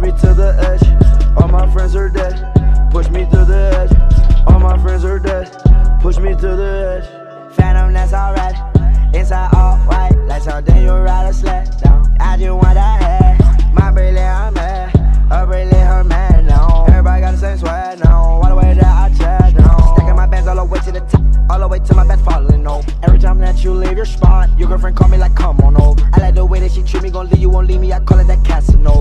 me to the edge. All my friends are dead. Push me to the edge. All my friends are dead. Push me to the edge. Phantom, that's alright. Inside all white, like something you ride a sled down. I just want that head. My brilliant, I'm mad. Her brilliant, her man, no. Everybody got the same sweat, no. All the way that I chat, no. Stacking my bands all the way to the top. All the way to my bed falling, no. Every time that you leave your spot, your girlfriend call me like, come on over. I like the way that she treat me, Gonna leave you, won't leave me. I call it that casino.